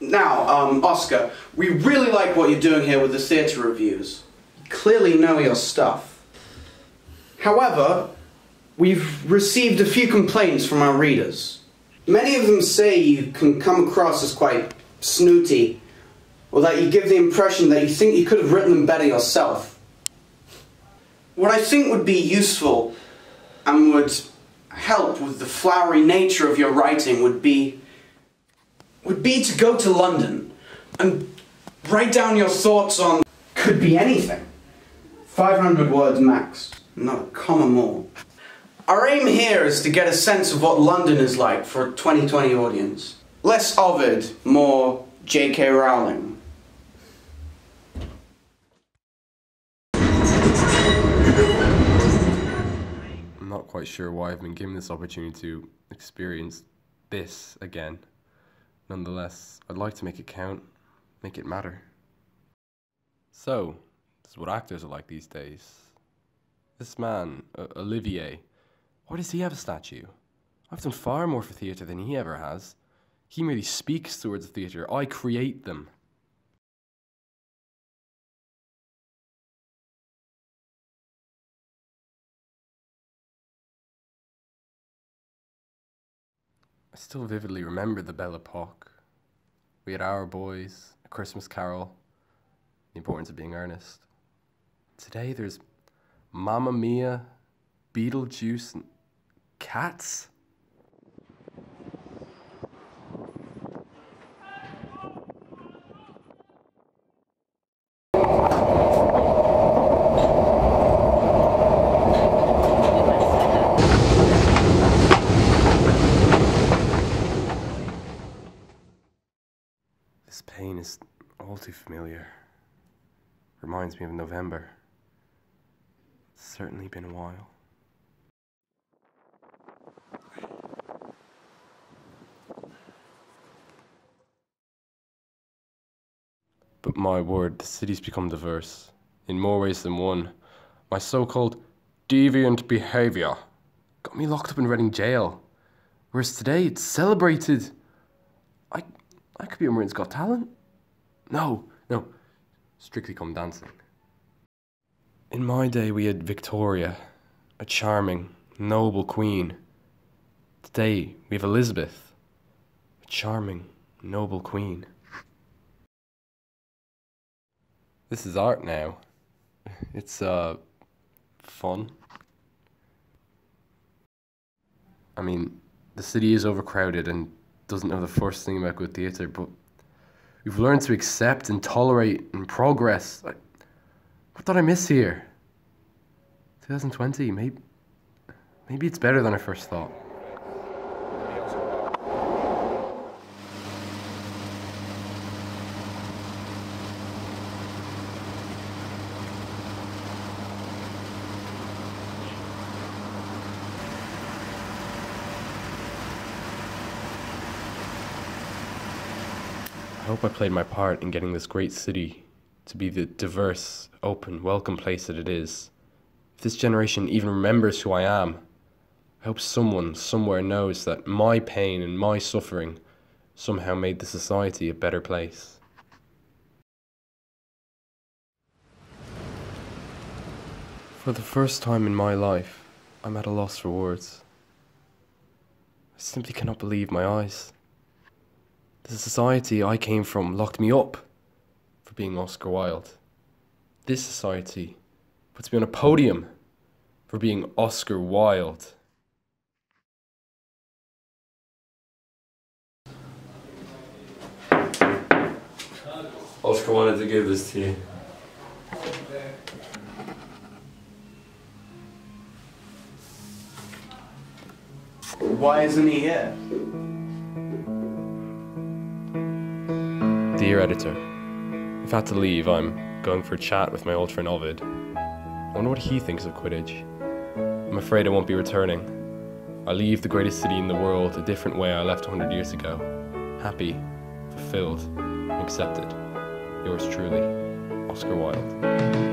Now, um, Oscar, we really like what you're doing here with the theatre reviews. You clearly know your stuff. However, we've received a few complaints from our readers. Many of them say you can come across as quite snooty, or that you give the impression that you think you could have written them better yourself. What I think would be useful and would help with the flowery nature of your writing would be would be to go to London and write down your thoughts on could be anything. 500 words max, not a comma more. Our aim here is to get a sense of what London is like for a 2020 audience. Less Ovid, more J.K. Rowling. I'm quite sure why I've been given this opportunity to experience this again. Nonetheless, I'd like to make it count, make it matter. So, this is what actors are like these days. This man, uh, Olivier, why does he have a statue? I've done far more for theatre than he ever has. He merely speaks towards the theatre, I create them. I still vividly remember the Belle Epoque. We had Our Boys, A Christmas Carol, the importance of being earnest. Today there's Mamma Mia, Beetlejuice, and cats. This pain is too familiar. Reminds me of November. It's certainly been a while. But my word, the city's become diverse. In more ways than one. My so called deviant behaviour got me locked up in Reading jail. Whereas today it's celebrated. I I could be on Marines Got Talent. No, no. Strictly Come Dancing. In my day, we had Victoria, a charming, noble queen. Today, we have Elizabeth, a charming, noble queen. This is art now. It's, uh, fun. I mean, the city is overcrowded and doesn't know the first thing about good theatre, but we've learned to accept and tolerate and progress. Like, what did I miss here? 2020, maybe, maybe it's better than I first thought. Hope I played my part in getting this great city to be the diverse, open, welcome place that it is. If this generation even remembers who I am, I hope someone somewhere knows that my pain and my suffering somehow made the society a better place. For the first time in my life, I'm at a loss for words. I simply cannot believe my eyes. The society I came from locked me up for being Oscar Wilde. This society puts me on a podium for being Oscar Wilde. Oscar wanted to give this to you. Why isn't he here? Dear editor, I've had to leave. I'm going for a chat with my old friend Ovid. I wonder what he thinks of Quidditch. I'm afraid I won't be returning. I leave the greatest city in the world a different way I left 100 years ago. Happy, fulfilled, accepted. Yours truly, Oscar Wilde.